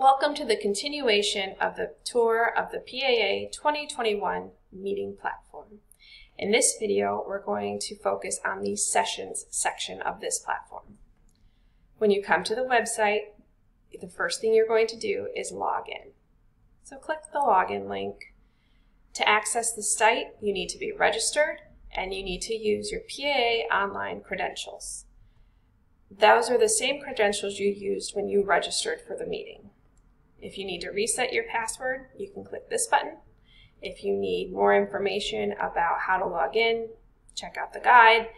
Welcome to the continuation of the tour of the PAA 2021 meeting platform. In this video, we're going to focus on the sessions section of this platform. When you come to the website, the first thing you're going to do is log in. So click the login link. To access the site, you need to be registered and you need to use your PAA online credentials. Those are the same credentials you used when you registered for the meeting. If you need to reset your password, you can click this button. If you need more information about how to log in, check out the guide.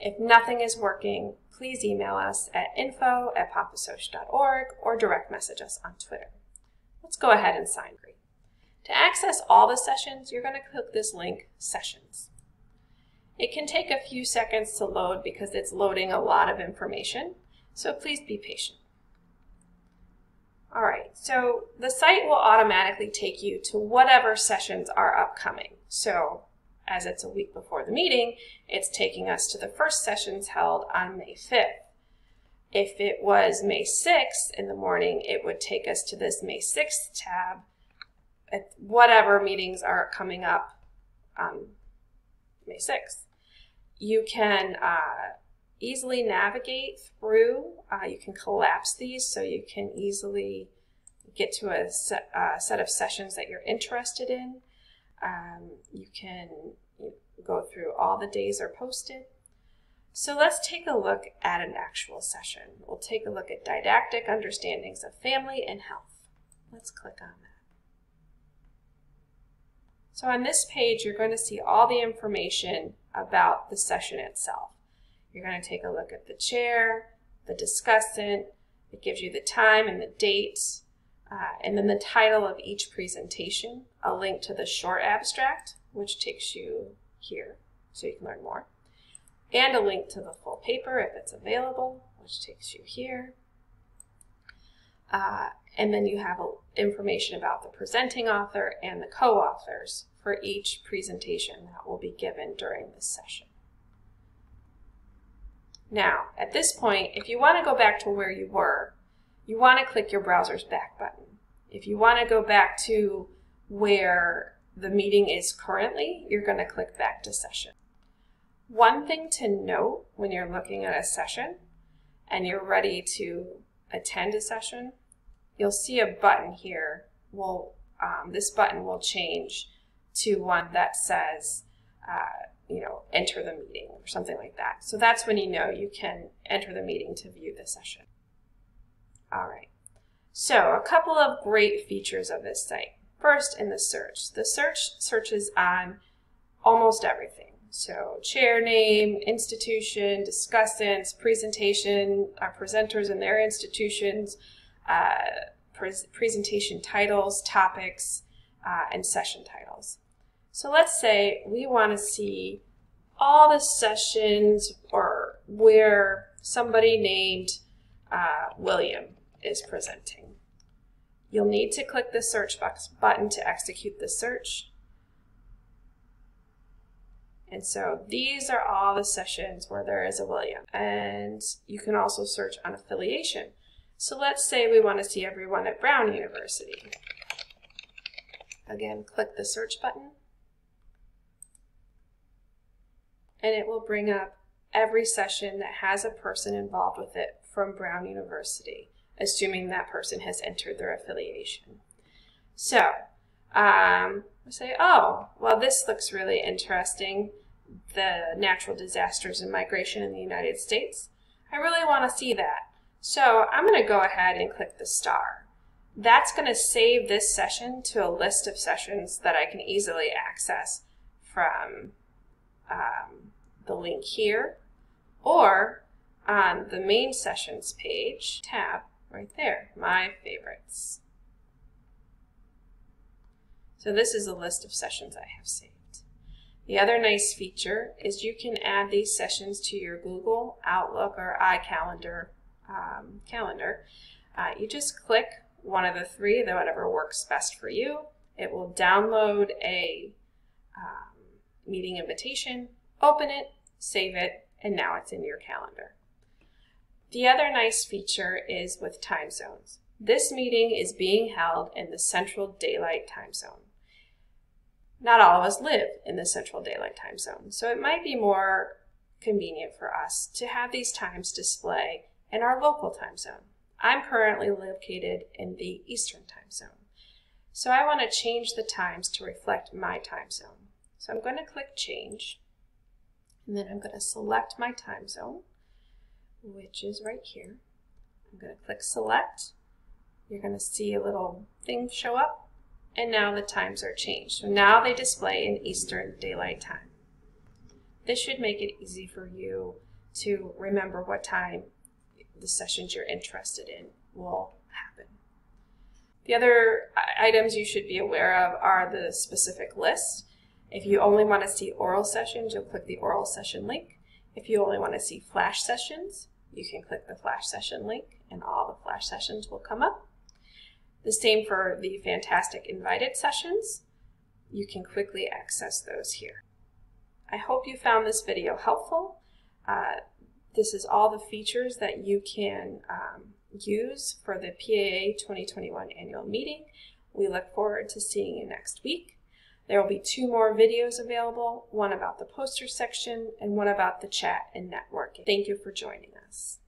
If nothing is working, please email us at info at popassoc.org or direct message us on Twitter. Let's go ahead and sign Great. To access all the sessions, you're going to click this link, Sessions. It can take a few seconds to load because it's loading a lot of information, so please be patient. All right, so the site will automatically take you to whatever sessions are upcoming. So as it's a week before the meeting, it's taking us to the first sessions held on May 5th. If it was May 6th in the morning, it would take us to this May 6th tab at whatever meetings are coming up on May 6th. You can uh, easily navigate through. Uh, you can collapse these so you can easily get to a set, uh, set of sessions that you're interested in. Um, you can go through all the days are posted. So let's take a look at an actual session. We'll take a look at didactic understandings of family and health. Let's click on that. So on this page, you're going to see all the information about the session itself. You're going to take a look at the chair, the discussant, it gives you the time and the date, uh, and then the title of each presentation, a link to the short abstract, which takes you here so you can learn more, and a link to the full paper if it's available, which takes you here. Uh, and then you have information about the presenting author and the co-authors for each presentation that will be given during this session. Now, at this point, if you want to go back to where you were, you want to click your browser's back button. If you want to go back to where the meeting is currently, you're going to click back to session. One thing to note when you're looking at a session and you're ready to attend a session, you'll see a button here. Will um, this button will change to one that says uh, you know, enter the meeting or something like that. So that's when you know you can enter the meeting to view the session. All right. So a couple of great features of this site. First, in the search. The search searches on almost everything. So chair name, institution, discussants, presentation, our uh, presenters and their institutions, uh, pre presentation titles, topics, uh, and session titles. So let's say we want to see all the sessions or where somebody named uh, William is presenting. You'll need to click the search box button to execute the search. And so these are all the sessions where there is a William. And you can also search on affiliation. So let's say we want to see everyone at Brown University. Again, click the search button. And it will bring up every session that has a person involved with it from Brown University, assuming that person has entered their affiliation. So, um, I say, oh, well, this looks really interesting, the natural disasters and migration in the United States. I really want to see that. So I'm going to go ahead and click the star. That's going to save this session to a list of sessions that I can easily access from um, the link here or on the main sessions page tab right there, my favorites. So this is a list of sessions I have saved. The other nice feature is you can add these sessions to your Google, Outlook, or iCalendar um, calendar. Uh, you just click one of the three, whatever works best for you. It will download a um, meeting invitation open it, save it, and now it's in your calendar. The other nice feature is with time zones. This meeting is being held in the Central Daylight Time Zone. Not all of us live in the Central Daylight Time Zone, so it might be more convenient for us to have these times display in our local time zone. I'm currently located in the Eastern Time Zone. So I want to change the times to reflect my time zone. So I'm going to click Change, and then I'm going to select my time zone, which is right here. I'm going to click Select. You're going to see a little thing show up, and now the times are changed. So now they display in Eastern Daylight Time. This should make it easy for you to remember what time the sessions you're interested in will happen. The other items you should be aware of are the specific list. If you only want to see oral sessions, you'll click the oral session link. If you only want to see flash sessions, you can click the flash session link and all the flash sessions will come up. The same for the fantastic invited sessions. You can quickly access those here. I hope you found this video helpful. Uh, this is all the features that you can um, use for the PAA 2021 annual meeting. We look forward to seeing you next week. There will be two more videos available, one about the poster section and one about the chat and networking. Thank you for joining us.